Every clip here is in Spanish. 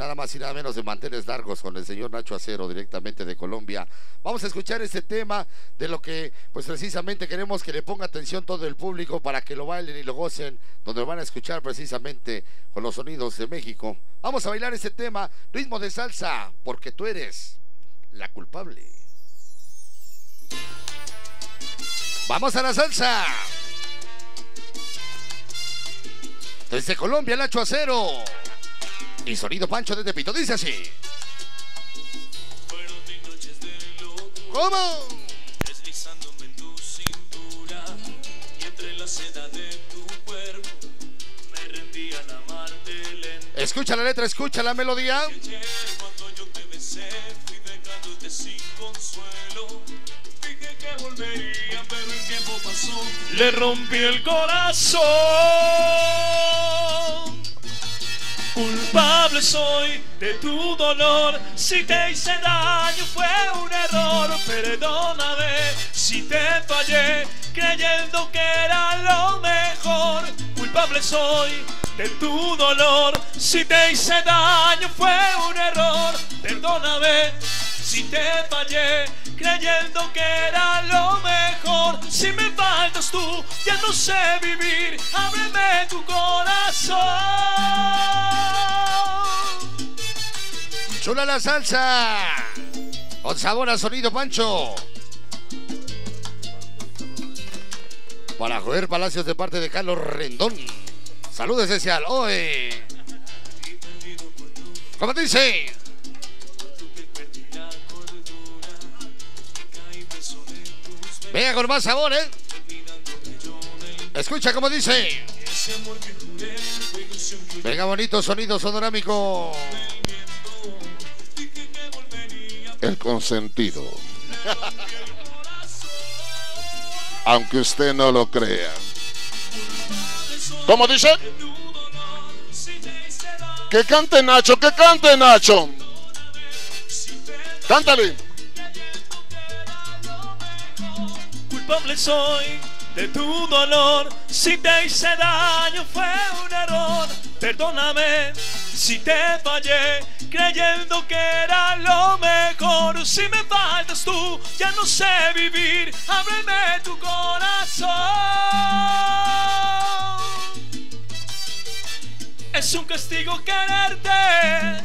nada más y nada menos de manteles largos con el señor Nacho Acero directamente de Colombia. Vamos a escuchar este tema de lo que pues precisamente queremos que le ponga atención todo el público para que lo bailen y lo gocen, donde lo van a escuchar precisamente con los sonidos de México. Vamos a bailar este tema, ritmo de salsa, porque tú eres la culpable. Vamos a la salsa. Desde Colombia, Nacho Acero. Y sonido Pancho de Tepito. Dice así. ¿Cómo? Deslizándome en tu cintura y entre la seda de tu cuerpo me rendí al amarte lento. Escucha la letra, escucha la melodía. Ayer cuando yo te besé fui dejándote sin consuelo. Dije que volvería, pero el tiempo pasó. Le rompí el corazón. Culpable soy de tu dolor. Si te hice daño fue un error. Perdóname si te fallé creyendo que era lo mejor. Culpable soy de tu dolor. Si te hice daño fue un error. Perdóname si te fallé creyendo que era lo mejor. Si me faltas tú, ya no sé vivir. Ábreme tu corazón. Chula la salsa. Con sabor a sonido Pancho. Para Joder Palacios de parte de Carlos Rendón. Salud especial. Hoy. ¿Cómo dice? Venga con más sabor, ¿eh? Escucha cómo dice. Venga, bonito sonido sonorámico. El consentido. Aunque usted no lo crea. ¿Cómo dice? Que cante Nacho, que cante Nacho. Cántale. culpable soy de tu dolor. Si te hice daño fue un error. Perdóname si te fallé creyendo que era lo mejor. Si me faltas tú, ya no sé vivir. Ábreme tu corazón. Es un castigo quererte,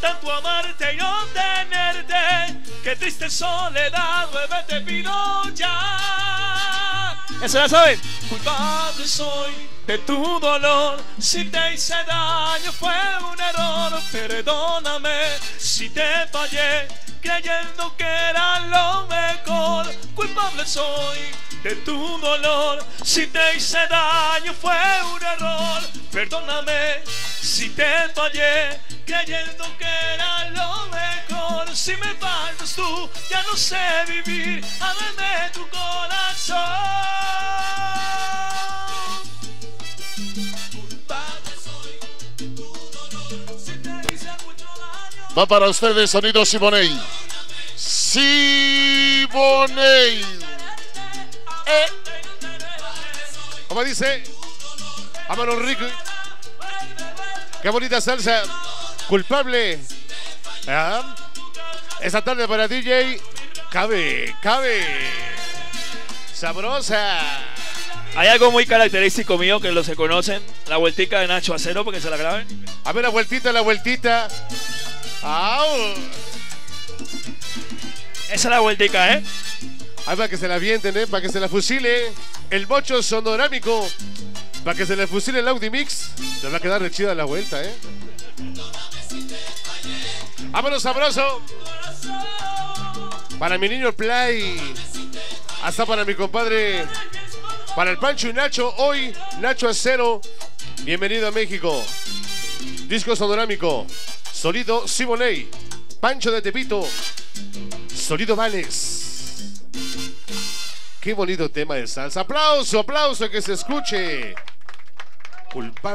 tanto amarte y no tenerte. Qué triste soledad, bebé, te pido ya. ¿Esa la saben? Culpable soy de tu dolor. Si te hice daño fue un error. Perdóname si te fallé creyendo que era lo mejor. Culpable soy de tu dolor. Si te hice daño fue un error. Perdóname si te fallé creyendo que era lo mejor. Si me faltas tú, ya no sé vivir. Ábreme tu corazón. Va para ustedes sonido Siboney. Siboney. Eh. ¿Cómo dice? Vámonos, rico. Qué bonita salsa. Culpable. Ah, Esta tarde para DJ. Cabe, cabe. Sabrosa. Hay algo muy característico mío que los que conocen, la vueltica de Nacho Acero, porque se la graben. A ver la vueltita, la vueltita. ¡Au! Esa es la vueltica, ¿eh? Ahí para que se la avienten, ¿eh? Para que se la fusile. El bocho sonorámico. Para que se le fusile el Audimix. Se va a quedar de chida la vuelta, ¿eh? ¡Vámonos, sabroso! Para mi niño Play. Hasta para mi compadre. Para el Pancho y Nacho. Hoy, Nacho Acero. Bienvenido a México. Disco sonorámico. Solido Siboney. Pancho de Tepito. Solido Vanes. Qué bonito tema de salsa. Aplauso, aplauso que se escuche. Culpable.